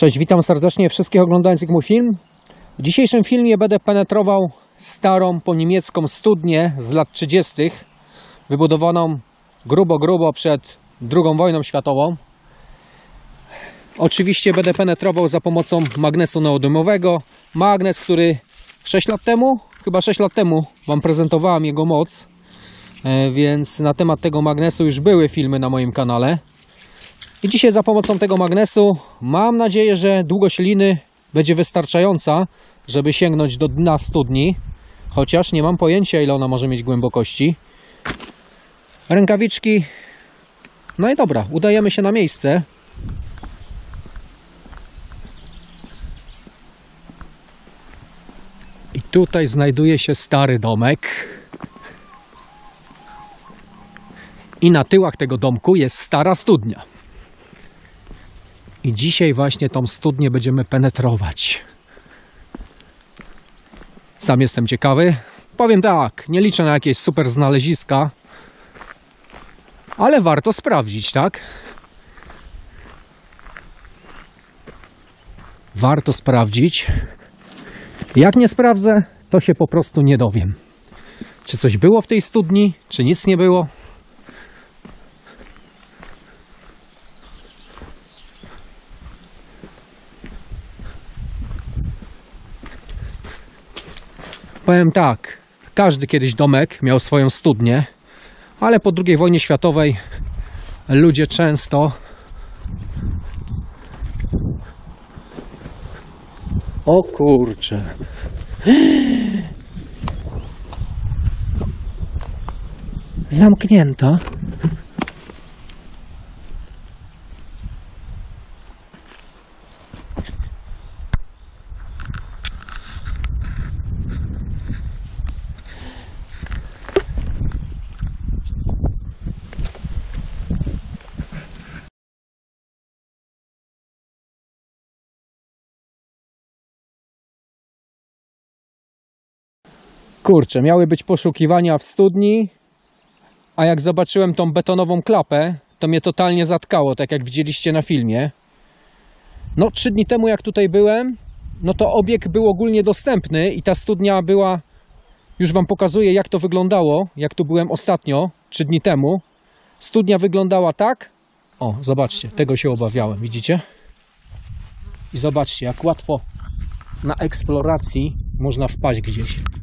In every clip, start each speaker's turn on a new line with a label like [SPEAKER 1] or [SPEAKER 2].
[SPEAKER 1] Cześć, witam serdecznie wszystkich oglądających mój film. W dzisiejszym filmie będę penetrował starą po niemiecką studnię z lat 30., wybudowaną grubo, grubo przed II wojną światową. Oczywiście będę penetrował za pomocą magnesu neodymowego. Magnes, który 6 lat temu, chyba 6 lat temu Wam prezentowałem jego moc, E, więc na temat tego magnesu już były filmy na moim kanale. I dzisiaj za pomocą tego magnesu mam nadzieję, że długość liny będzie wystarczająca, żeby sięgnąć do dna studni, chociaż nie mam pojęcia ile ona może mieć głębokości. Rękawiczki. No i dobra, udajemy się na miejsce. I tutaj znajduje się stary domek. I na tyłach tego domku jest stara studnia. I dzisiaj właśnie tą studnię będziemy penetrować. Sam jestem ciekawy. Powiem tak, nie liczę na jakieś super znaleziska, ale warto sprawdzić, tak? Warto sprawdzić. Jak nie sprawdzę, to się po prostu nie dowiem. Czy coś było w tej studni, czy nic nie było. Powiem tak, każdy kiedyś domek miał swoją studnię, ale po II wojnie światowej ludzie często O kurcze. Zamknięta. Kurczę, miały być poszukiwania w studni, a jak zobaczyłem tą betonową klapę, to mnie totalnie zatkało, tak jak widzieliście na filmie. No, trzy dni temu, jak tutaj byłem, no to obieg był ogólnie dostępny i ta studnia była. Już Wam pokazuję, jak to wyglądało, jak tu byłem ostatnio, trzy dni temu. Studnia wyglądała tak. O, zobaczcie, tego się obawiałem, widzicie? I zobaczcie, jak łatwo na eksploracji można wpaść gdzieś.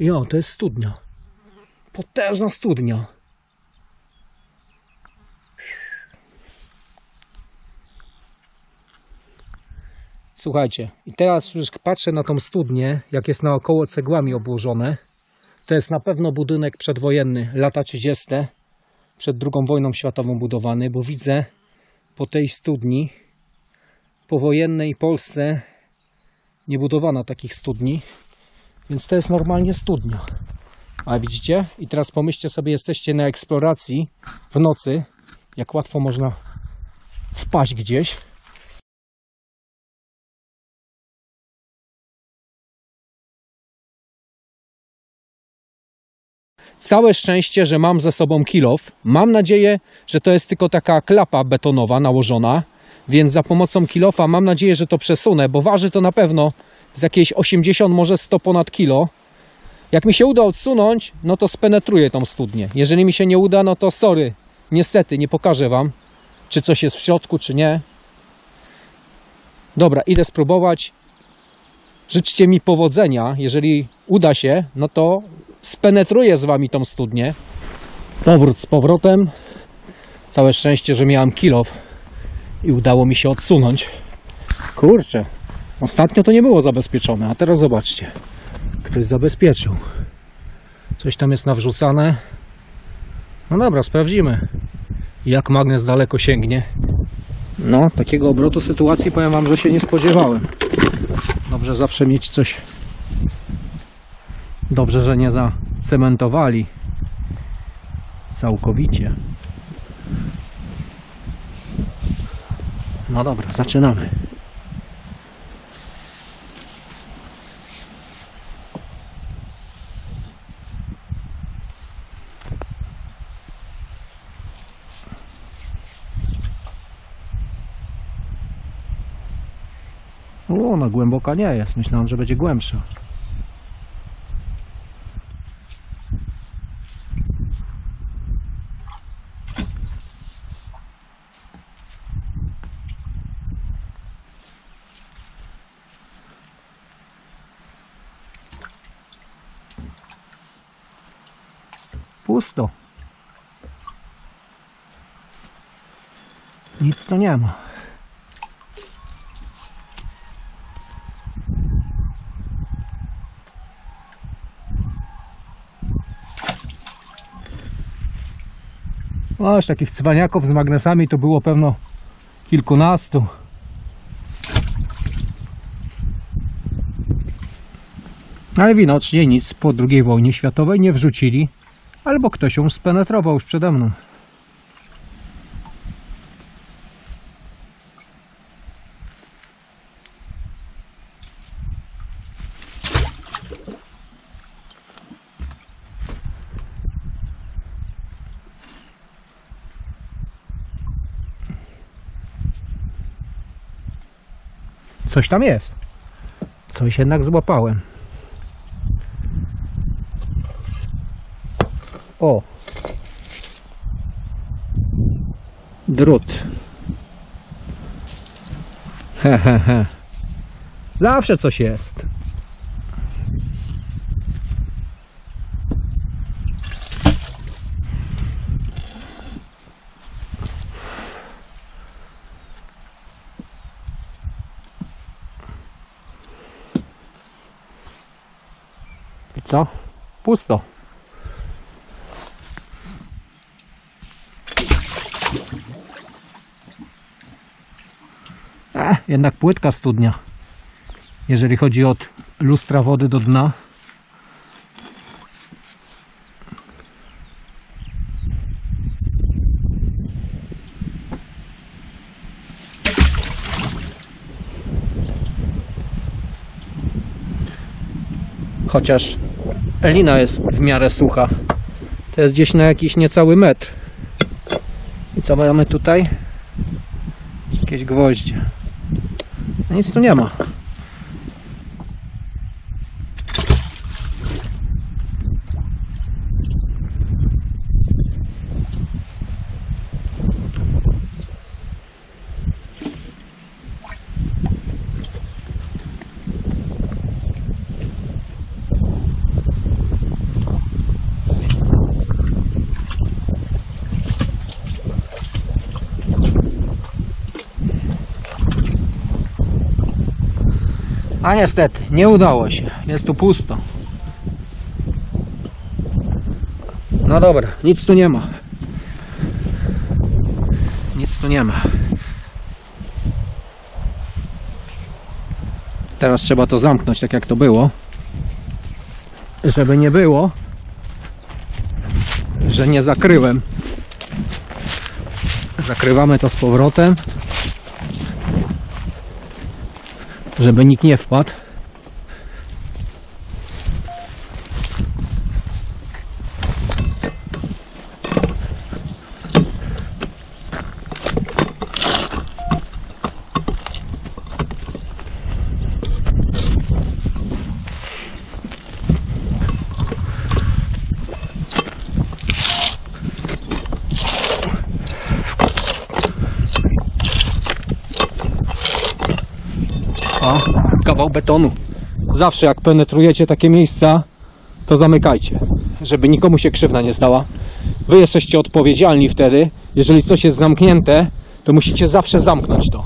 [SPEAKER 1] Jo, to jest studnia. Potężna studnia. Słuchajcie, i teraz już patrzę na tą studnię, jak jest naokoło cegłami obłożone. To jest na pewno budynek przedwojenny, lata 30. Przed II wojną światową budowany, bo widzę po tej studni powojennej Polsce nie budowano takich studni. Więc to jest normalnie studnia. A widzicie? I teraz pomyślcie sobie, jesteście na eksploracji w nocy, jak łatwo można wpaść gdzieś. Całe szczęście, że mam ze sobą kilof. Mam nadzieję, że to jest tylko taka klapa betonowa nałożona, więc za pomocą kilofa mam nadzieję, że to przesunę, bo waży to na pewno z jakieś 80, może 100 ponad kilo. Jak mi się uda odsunąć, no to spenetruję tą studnię. Jeżeli mi się nie uda, no to sorry. Niestety, nie pokażę Wam, czy coś jest w środku, czy nie. Dobra, idę spróbować. Życzcie mi powodzenia. Jeżeli uda się, no to spenetruję z Wami tą studnię. Powrót z powrotem. Całe szczęście, że miałem kilof i udało mi się odsunąć. Kurczę, Ostatnio to nie było zabezpieczone, a teraz zobaczcie. Ktoś zabezpieczył. Coś tam jest nawrzucane. No dobra, sprawdzimy. Jak magnes daleko sięgnie. No, takiego obrotu sytuacji powiem Wam, że się nie spodziewałem. Dobrze zawsze mieć coś. Dobrze, że nie zacementowali całkowicie. No dobra, zaczynamy. O, ona głęboka nie jest. Myślałem, że będzie głębsza. Pusto. Nic tu nie ma. Już takich cwaniaków z magnesami to było pewno kilkunastu. Ale widocznie nic po II wojnie światowej nie wrzucili, albo ktoś ją spenetrował już przede mną. Coś tam jest. Coś jednak złapałem. O. Drut. He, he, he. Zawsze coś jest. Co? Pusto. E, jednak płytka studnia. Jeżeli chodzi od lustra wody do dna. Chociaż lina jest w miarę sucha. To jest gdzieś na jakiś niecały metr. I co mamy tutaj? Jakieś gwoździe. No Nic tu nie ma. A niestety, nie udało się. Jest tu pusto. No dobra, nic tu nie ma. Nic tu nie ma. Teraz trzeba to zamknąć tak jak to było. Żeby nie było, że nie zakryłem. Zakrywamy to z powrotem. Żeby nikt nie wpadł. O, kawał betonu. Zawsze jak penetrujecie takie miejsca, to zamykajcie, żeby nikomu się krzywda nie stała. Wy jesteście odpowiedzialni wtedy. Jeżeli coś jest zamknięte, to musicie zawsze zamknąć to.